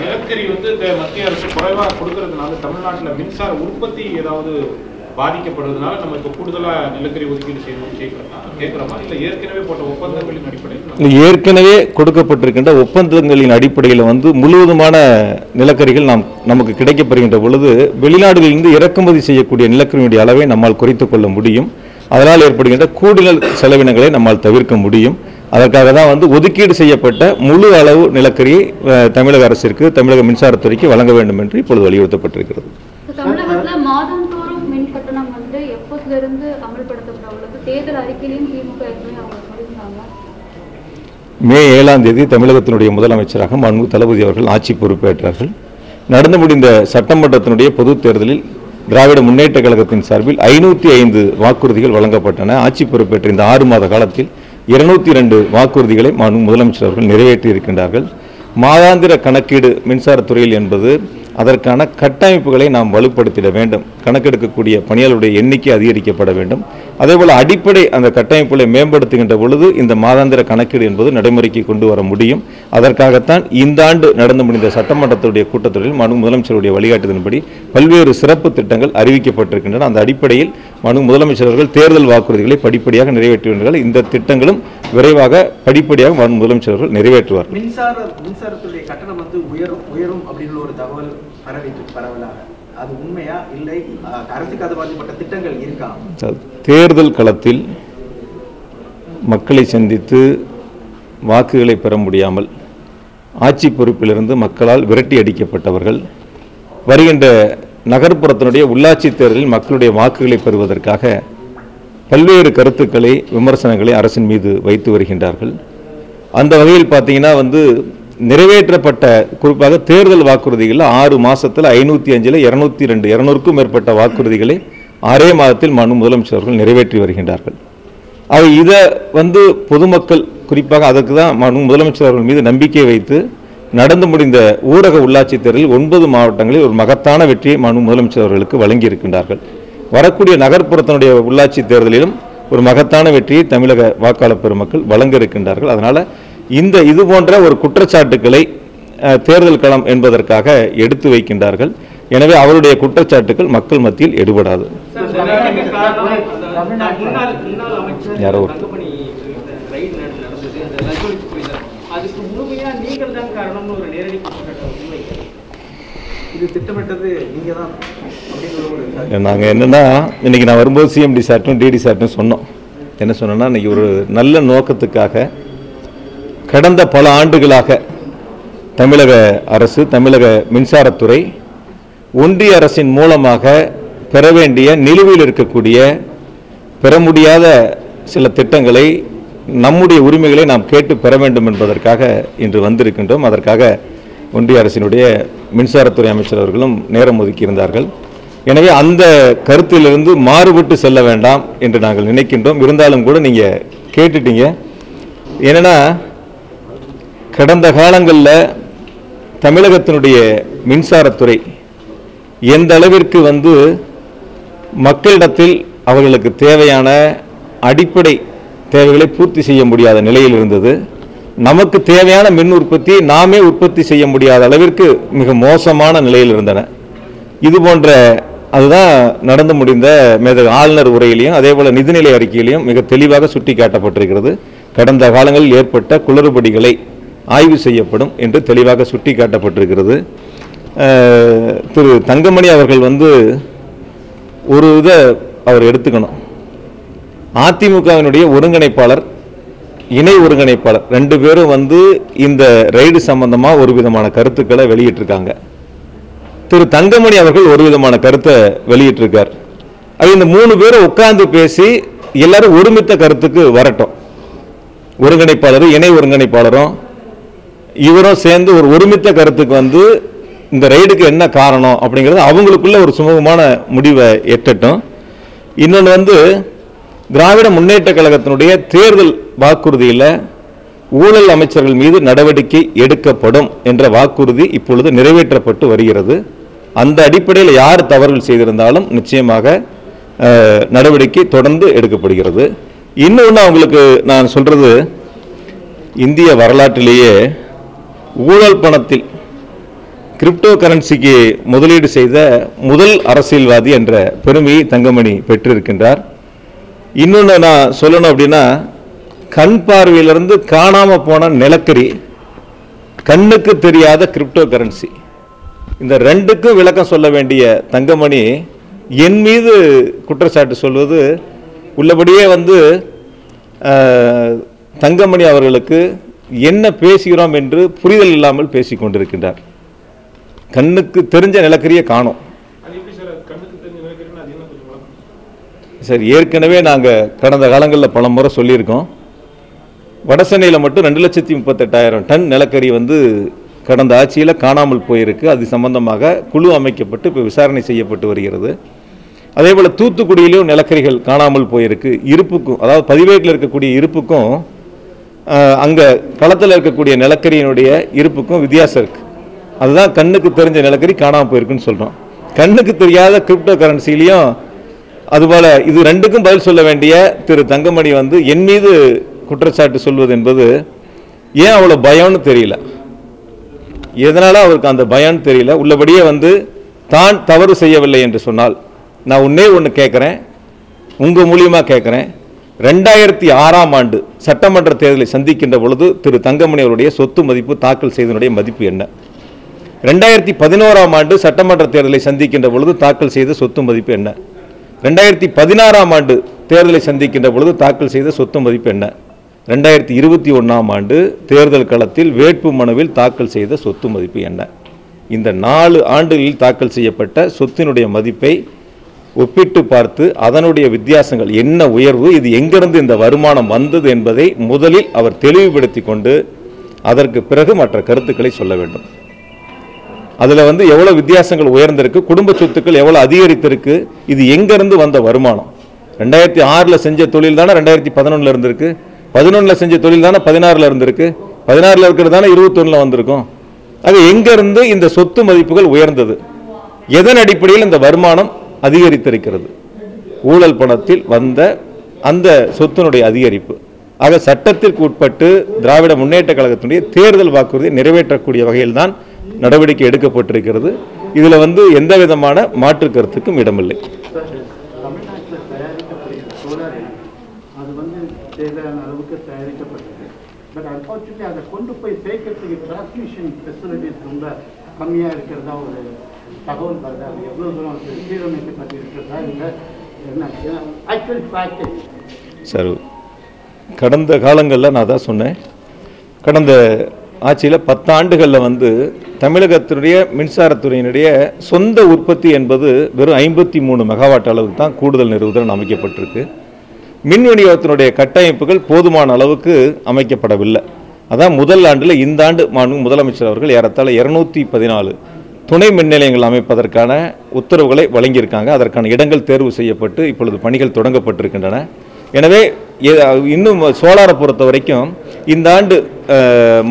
நிலக்கரி வந்து இந்த மத்திய அரசு குறைவாக கொடுக்கறதுனால தமிழ்நாட்டில் மின்சார உற்பத்தி ஏதாவது பாதிக்கப்படுறதுனால நம்ம இப்போ கூடுதலாக நிலக்கரி ஒதுக்கீடு செய்யணும் கேட்கறோமா கேட்கறோமா இல்ல ஏற்கனவே போட்ட ஒப்பந்தங்களின் அடிப்படையில் ஏற்கனவே கொடுக்கப்பட்டிருக்கின்ற ஒப்பந்தங்களின் அடிப்படையில் வந்து முழுவதுமான நிலக்கரிகள் நாம் நமக்கு கிடைக்கப்பெறுகின்ற பொழுது வெளிநாடுகளிலிருந்து இறக்குமதி செய்யக்கூடிய நிலக்கரியினுடைய அளவை நம்மால் குறைத்துக் கொள்ள முடியும். அதனால் ஏற்படுகின்ற கூடுதல் செலவினங்களை நம்மால் தவிர்க்க முடியும். அதற்காக தான் வந்து ஒதுக்கீடு செய்யப்பட்ட முழு அளவு நிலக்கரியை அஹ், தமிழக அரசிற்கு தமிழக மின்சாரத்துறைக்கு வழங்க வேண்டும் என்று இப்பொழுது வலியுறுத்தப்பட்டிருக்கிறது. மே ஏழாம் தேதி தமிழகத்தினுடைய முதலமைச்சராக மனு தளபதி அவர்கள் ஆட்சி பொறுப்பேற்றார்கள். நடந்து முடிந்த சட்டமன்றத்தினுடைய பொதுத் தேர்தலில் திராவிட முன்னேற்ற கழகத்தின் சார்பில் ஐநூற்றி ஐந்து வாக்குறுதிகள் வழங்கப்பட்டன. ஆட்சி பொறுப்பேற்ற இந்த ஆறு மாத காலத்தில் இருநூத்தி இரண்டு வாக்குறுதிகளை முதலமைச்சர் அவர்கள் நிறைவேற்றி இருக்கின்றார்கள் மாதாந்திர கணக்கீடு மின்சாரத்துறையில் என்பது அதற்கான கட்டமைப்புகளை நாம் வலுப்படுத்திட வேண்டும். கணக்கெடுக்கக்கூடிய பணியாளருடைய எண்ணிக்கை அதிகரிக்கப்பட வேண்டும். அதேபோல் அடிப்படை அந்த கட்டமைப்புகளை மேம்படுத்துகின்ற பொழுது இந்த மாதாந்திர கணக்கீடு என்பது நடைமுறைக்கு கொண்டு வர முடியும். அதற்காகத்தான் இந்த ஆண்டு நடந்து முடிந்த சட்டமன்றத்துடைய கூட்டத்தொடரில் மனு முதலமைச்சருடைய வழிகாட்டுதலின்படி பல்வேறு சிறப்பு திட்டங்கள் அறிவிக்கப்பட்டிருக்கின்றன. அந்த அடிப்படையில் மனு முதலமைச்சர்கள் தேர்தல் வாக்குறுதிகளை படிப்படியாக நிறைவேற்றுகின்றனர் இந்த திட்டங்களும் விரைவாக படிப்படியாக மனு முதலமைச்சர்கள் நிறைவேற்றுவார்கள். மின்சார மின்சாரத்துடைய கட்டணம் வந்து உயரும் உயரும் அப்படின்னு ஒரு தகவல் பரவிட்டு பரவலாக. அது உண்மையா? இல்லை. அரசுக்கு அது பாதிப்பட்ட திட்டங்கள் இருக்கா? தேர்தல் களத்தில் மக்களை சந்தித்து வாக்குகளை பெற முடியாமல் ஆட்சி பொறுப்பிலிருந்து மக்களால் விரட்டி அடிக்கப்பட்டவர்கள் வருகின்ற நகர்ப்புறத்தினுடைய உள்ளாட்சி தேர்தலில் மக்களுடைய வாக்குகளை பெறுவதற்காக பல்வேறு கருத்துக்களை விமர்சனங்களை அரசின் மீது வைத்து வருகின்றார்கள். அந்த வகையில் பார்த்தீங்கன்னா வந்து நிறைவேற்றப்பட்ட குறிப்பாக தேர்தல் வாக்குறுதிகளில் ஆறு மாதத்தில் ஐநூற்றி அஞ்சில் இரநூத்தி ரெண்டு இரநூறுக்கும் மேற்பட்ட வாக்குறுதிகளை ஆறே மாதத்தில் மனு முதலமைச்சர் அவர்கள் நிறைவேற்றி வருகின்றார்கள். அவை இதை வந்து பொதுமக்கள் குறிப்பாக அதற்கு தான் மனு முதலமைச்சர் அவர்கள் மீது நம்பிக்கை வைத்து நடந்து முடிந்த ஊரக உள்ளாட்சி தேர்தலில் ஒன்பது மாவட்டங்களில் ஒரு மகத்தான வெற்றியை மனு முதலமைச்சர் அவர்களுக்கு வழங்கியிருக்கின்றார்கள். வரக்கூடிய நகர்ப்புறத்தினுடைய உள்ளாட்சி தேர்தலிலும் ஒரு மகத்தான வெற்றியை தமிழக வாக்காளர் பெருமக்கள் வழங்க இருக்கின்றார்கள். அதனால் இந்த இது போன்ற ஒரு குற்றச்சாட்டுக்களை தேர்தல் களம் என்பதற்காக எடுத்து வைக்கின்றார்கள். எனவே அவருடைய குற்றச்சாட்டுகள் மக்கள் மத்தியில் எடுபடாது. யாரோ நீங்கள் என்னென்னா இன்னைக்கு நான் வரும்போது சிஎம்டி சார்ட்டும் டிடி சார்ட்டும் சொன்னோம். என்ன சொன்னோன்னா இன்னைக்கு ஒரு நல்ல நோக்கத்துக்காக கடந்த பல ஆண்டுகளாக தமிழக அரசு தமிழக மின்சாரத்துறை ஒன்றிய அரசின் மூலமாக பெற வேண்டிய நிலுவையில் இருக்கக்கூடிய பெற முடியாத சில திட்டங்களை நம்முடைய உரிமைகளை நாம் கேட்டு பெற வேண்டும் என்பதற்காக இன்று வந்திருக்கின்றோம். அதற்காக ஒன்றிய அரசினுடைய மின்சாரத்துறை அமைச்சர் அவர்களும் நேரம் ஒதுக்கியிருந்தார்கள் எனவே அந்த கருத்திலிருந்து மாறுபட்டு செல்ல வேண்டாம் என்று நாங்கள் நினைக்கின்றோம். இருந்தாலும் கூட நீங்கள் கேட்டுட்டீங்க. என்னென்னா கடந்த காலங்களில் தமிழகத்தினுடைய மின்சாரத்துறை எந்த அளவிற்கு வந்து மக்களிடத்தில் அவர்களுக்கு தேவையான அடிப்படை தேவைகளை பூர்த்தி செய்ய முடியாத நிலையில் இருந்தது. நமக்கு தேவையான மின் உற்பத்தி நாமே உற்பத்தி செய்ய முடியாத அளவிற்கு மிக மோசமான நிலையில் இருந்தன. இது போன்ற அதுதான் நடந்து முடிந்த மேத ஆளுநர் உரையிலையும் அதே போல் நிதிநிலை அறிக்கையிலையும் மிக தெளிவாக சுட்டி காட்டப்பட்டிருக்கிறது கடந்த காலங்களில் ஏற்பட்ட குளறுபடிகளை ஆய்வு செய்யப்படும் என்று தெளிவாக சுட்டி காட்டப்பட்டிருக்கிறது திரு தங்கமணி அவர்கள் வந்து ஒரு இதை அவர் எடுத்துக்கணும். அதிமுகவினுடைய ஒருங்கிணைப்பாளர் இணை ஒருங்கிணைப்பாளர் ரெண்டு பேரும் வந்து இந்த ரைடு சம்பந்தமாக ஒரு விதமான கருத்துக்களை வெளியிட்டிருக்காங்க. திரு தங்கமணி அவர்கள் ஒரு விதமான கருத்தை வெளியிட்டிருக்கார். அது இந்த மூணு பேரும் உட்கார்ந்து பேசி எல்லாரும் ஒருமித்த கருத்துக்கு வரட்டும். ஒருங்கிணைப்பாளரும் இணை ஒருங்கிணைப்பாளரும் இவரும் சேர்ந்து ஒரு ஒருமித்த கருத்துக்கு வந்து இந்த ரைடுக்கு என்ன காரணம் அப்படிங்கிறது அவங்களுக்குள்ள ஒரு சுமூகமான முடிவை எட்டட்டும். இன்னொன்று வந்து திராவிட முன்னேற்ற கழகத்தினுடைய தேர்தல் வாக்குறுதியில் ஊழல் அமைச்சர்கள் மீது நடவடிக்கை எடுக்கப்படும் என்ற வாக்குறுதி இப்பொழுது நிறைவேற்றப்பட்டு வருகிறது. அந்த அடிப்படையில் யார் தவறுகள் செய்திருந்தாலும் நிச்சயமாக நடவடிக்கை தொடர்ந்து எடுக்கப்படுகிறது. இன்னொன்று அவங்களுக்கு நான் சொல்கிறது இந்திய வரலாற்றிலேயே ஊழல் பணத்தில் கிரிப்டோ கரன்சிக்கு முதலீடு செய்த முதல் அரசியல்வாதி என்ற பெருமையை தங்கமணி பெற்றிருக்கின்றார். இன்னொன்று நான் சொல்லணும் அப்படின்னா கண் பார்வையிலிருந்து காணாமல் போன நிலக்கரி கண்ணுக்கு தெரியாத கிரிப்டோ கரன்சி இந்த ரெண்டுக்கும் விளக்கம் சொல்ல வேண்டிய தங்கமணி என் மீது குற்றச்சாட்டு சொல்வது உள்ளபடியே வந்து தங்கமணி அவர்களுக்கு என்ன பேசுகிறோம் என்று புரிதல் இல்லாமல் பேசிக் கொண்டிருக்கின்றார். கண்ணுக்கு தெரிஞ்ச நிலக்கரியை காணோம். சரி ஏற்கனவே நாங்கள் கடந்த காலங்களில் பல முறை சொல்லியிருக்கோம் வடசென்னையில் மட்டும் ரெண்டு லட்சத்தி முப்பத்தெட்டாயிரம் டன் நிலக்கரி வந்து கடந்த ஆட்சியில் காணாமல் போயிருக்கு. அது சம்பந்தமாக குழு அமைக்கப்பட்டு இப்போ விசாரணை செய்யப்பட்டு வருகிறது. அதே போல் தூத்துக்குடியிலும் நிலக்கரிகள் காணாமல் போயிருக்கு. இருப்புக்கும் அதாவது பதிவேட்டில் இருக்கக்கூடிய இருப்புக்கும் அங்கே களத்தில் இருக்கக்கூடிய நிலக்கரியினுடைய இருப்புக்கும் வித்தியாசம் இருக்குது அதுதான் கண்ணுக்கு தெரிஞ்ச நிலக்கரி காணாமல் போயிருக்குன்னு சொல்கிறோம் கண்ணுக்கு தெரியாத கிரிப்டோ கரன்சிலையும் அதுபோல் இது ரெண்டுக்கும் பதில் சொல்ல வேண்டிய திரு தங்கமணி வந்து என் மீது குற்றச்சாட்டு சொல்வது என்பது ஏன் அவ்வளோ பயம்னு தெரியல. எதனால் அவருக்கு அந்த பயம்னு தெரியல? உள்ளபடியே வந்து தான் தவறு செய்யவில்லை என்று சொன்னால் நான் உன்னே ஒன்று கேட்குறேன் உங்கள் மூலியமாக கேட்குறேன் ரெண்டாயிரத்தி ஆறாம் ஆண்டு சட்டமன்ற தேர்தலை சந்திக்கின்ற பொழுது திரு தங்கமணி அவருடைய சொத்து மதிப்பு தாக்கல் செய்தனுடைய மதிப்பு என்ன? ரெண்டாயிரத்தி பதினோராம் ஆண்டு சட்டமன்ற தேர்தலை சந்திக்கின்ற பொழுது தாக்கல் செய்த சொத்து மதிப்பு என்ன? ரெண்டாயிரத்தி பதினாறாம் ஆண்டு தேர்தலை சந்திக்கின்ற பொழுது தாக்கல் செய்த சொத்து மதிப்பு என்ன? ரெண்டாயிரத்தி இருபத்தி ஒன்றாம் ஆண்டு தேர்தல் களத்தில் வேட்பு மனுவில் தாக்கல் செய்த சொத்து மதிப்பு என்ன? இந்த நாலு ஆண்டுகளில் தாக்கல் செய்யப்பட்ட சொத்தினுடைய மதிப்பை ஒப்பிட்டு பார்த்து அதனுடைய வித்தியாசங்கள் என்ன உயர்வு இது எங்கிருந்து இந்த வருமானம் வந்தது என்பதை முதலில் அவர் தெளிவுபடுத்தி கொண்டு அதற்கு பிறகு மற்ற கருத்துக்களை சொல்ல வேண்டும். அதில் வந்து எவ்வளோ வித்தியாசங்கள் உயர்ந்திருக்கு குடும்ப சொத்துக்கள் எவ்வளோ அதிகரித்திருக்கு இது எங்கேருந்து வந்த வருமானம்? ரெண்டாயிரத்தி ஆறில் செஞ்ச தொழில் தானே ரெண்டாயிரத்தி பதினொன்றில் இருந்திருக்கு பதினொன்றில் செஞ்ச தொழில் தானே பதினாறில் இருந்திருக்கு பதினாறில் இருக்கிறது தானே இருபத்தொன்னில் வந்திருக்கும். அது எங்கேருந்து இந்த சொத்து மதிப்புகள் உயர்ந்தது? எதன் அடிப்படையில் இந்த வருமானம் அதிகரித்திருக்கிறது. ஊழல் பணத்தில் வந்த அந்த சொத்தினுடைய அதிகரிப்பு. ஆக சட்டத்திற்கு உட்பட்டு திராவிட முன்னேற்ற கழகத்தினுடைய தேர்தல் வாக்குறுதியை நிறைவேற்றக்கூடிய வகையில் தான் நடவடிக்கை எடுக்கப்பட்டிருக்கிறது. இதில் வந்து எந்த விதமான மாற்று கருத்துக்கும் இடமில்லை. தேவையான அளவுக்கு தயாரிக்கப்பட்டது. பட் அன்பார்ச்சுனேட்லி அதை கொண்டு போய் சேர்க்கறதுக்கு டிரான்ஸ்மிஷன் ஃபெசிலிட்டிஸ் ரொம்ப கம்மியாக இருக்கிறதா ஒரு தகவல் வருது? அது எவ்வளோ தூரம் சீரமைக்கப்பட்டு இருக்கிறதா இல்லை என்ன? ஆக்சுவல் ஃபேக்ட் சார் கடந்த காலங்களில் நான் தான் சொன்னேன். கடந்த ஆட்சியில் பத்தாண்டுகளில் வந்து தமிழகத்தினுடைய மின்சாரத்துறையினுடைய சொந்த உற்பத்தி என்பது வெறும் ஐம்பத்தி மூணு மெகாவாட் அளவுக்கு தான் கூடுதல் நிறுவுதல் அமைக்கப்பட்டிருக்கு. மின் விநியோகத்தினுடைய கட்டமைப்புகள் போதுமான அளவுக்கு அமைக்கப்படவில்லை. அதான் முதல் ஆண்டில் இந்த ஆண்டு மாண்பு முதலமைச்சர் அவர்கள் ஏறத்தாழ இரநூத்தி பதினாலு துணை மின் நிலையங்கள் அமைப்பதற்கான உத்தரவுகளை வழங்கியிருக்காங்க. அதற்கான இடங்கள் தேர்வு செய்யப்பட்டு இப்பொழுது பணிகள் தொடங்கப்பட்டிருக்கின்றன. எனவே இன்னும் சோலாரை பொறுத்த வரைக்கும் இந்த ஆண்டு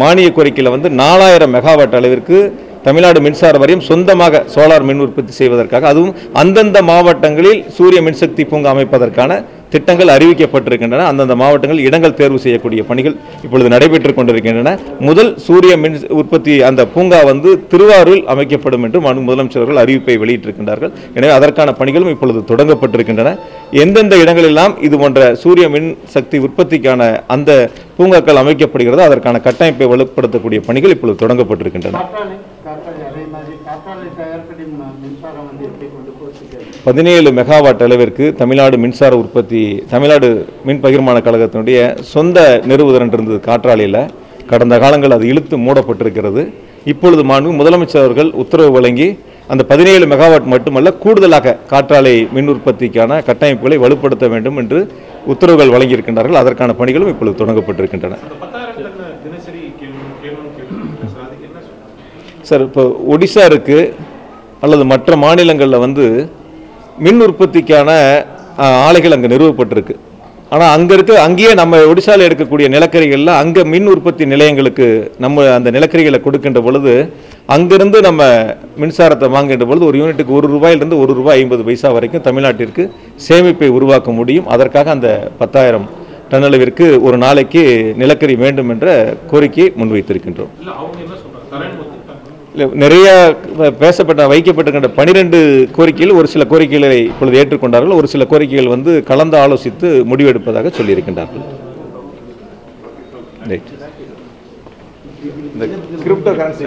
மானிய கோரிக்கையில் வந்து நாலாயிரம் மெகாவாட் அளவிற்கு தமிழ்நாடு மின்சார வாரியம் சொந்தமாக சோலார் மின் உற்பத்தி செய்வதற்காக அதுவும் அந்தந்த மாவட்டங்களில் சூரிய மின்சக்தி பூங்கா அமைப்பதற்கான திட்டங்கள் அறிவிக்கப்பட்டிருக்கின்றன. அந்தந்த மாவட்டங்களில் இடங்கள் தேர்வு செய்யக்கூடிய பணிகள் இப்பொழுது நடைபெற்றுக் கொண்டிருக்கின்றன. முதல் சூரிய மின் உற்பத்தி அந்த பூங்கா வந்து திருவாரூரில் அமைக்கப்படும் என்று முதலமைச்சர்கள் அறிவிப்பை வெளியிட்டிருக்கின்றார்கள். எனவே அதற்கான பணிகளும் இப்பொழுது தொடங்கப்பட்டிருக்கின்றன. எந்தெந்த இடங்களெல்லாம் இது போன்ற சூரிய மின் சக்தி உற்பத்திக்கான அந்த பூங்காக்கள் அமைக்கப்படுகிறதோ அதற்கான கட்டமைப்பை வலுப்படுத்தக்கூடிய பணிகள் இப்பொழுது தொடங்கப்பட்டிருக்கின்றன. பதினேழு மெகாவாட் அளவிற்கு தமிழ்நாடு மின்சார உற்பத்தி தமிழ்நாடு மின் பகிர்மான கழகத்தினுடைய சொந்த நிறுவுதரன் இருந்தது காற்றாலையில். கடந்த காலங்கள் அது இழுத்து மூடப்பட்டிருக்கிறது. இப்பொழுது மாண்பு முதலமைச்சர் அவர்கள் உத்தரவு வழங்கி அந்த பதினேழு மெகாவாட் மட்டுமல்ல கூடுதலாக காற்றாலை மின் உற்பத்திக்கான கட்டமைப்புகளை வலுப்படுத்த வேண்டும் என்று உத்தரவுகள் வழங்கியிருக்கின்றார்கள். அதற்கான பணிகளும் இப்பொழுது தொடங்கப்பட்டிருக்கின்றன அந்த பத்தாயிரம் டன் தினசரி கேள்வி கேள்வி கேள்வி சார் அதுக்கு என்ன சொல்றாங்க சார் இப்போ ஒடிசா இருக்கு அல்லது மற்ற மாநிலங்களில் வந்து மின் உற்பத்திக்கான ஆலைகள் அங்கே நிறுவப்பட்டிருக்கு. ஆனால் அங்கே இருக்க அங்கேயே நம்ம ஒடிசாவில் எடுக்கக்கூடிய நிலக்கரிகளில் அங்கே மின் உற்பத்தி நிலையங்களுக்கு நம்ம அந்த நிலக்கரிகளை கொடுக்கின்ற பொழுது அங்கிருந்து நம்ம மின்சாரத்தை வாங்குகின்ற பொழுது ஒரு யூனிட்டுக்கு ஒரு ரூபாயிலிருந்து ஒரு ரூபாய் ஐம்பது பைசா வரைக்கும் தமிழ்நாட்டிற்கு சேமிப்பை உருவாக்க முடியும். அதற்காக அந்த பத்தாயிரம் டன் அளவிற்கு ஒரு நாளைக்கு நிலக்கரி வேண்டும் என்ற கோரிக்கையை முன்வைத்திருக்கின்றோம் இல்ல அவங்க என்ன சொல்றாங்க தரேன்னு ஒத்துக்கிட்டாங்க இல்லை நிறைய பேசப்பட்ட வைக்கப்பட்டிருக்கின்ற பனிரெண்டு கோரிக்கைகள் ஒரு சில கோரிக்கைகளை இப்பொழுது ஏற்றுக்கொண்டார்கள். ஒரு சில கோரிக்கைகள் வந்து கலந்து ஆலோசித்து முடிவெடுப்பதாக சொல்லியிருக்கின்றார்கள். ரைட் இந்த கிரிப்டோ கரன்சி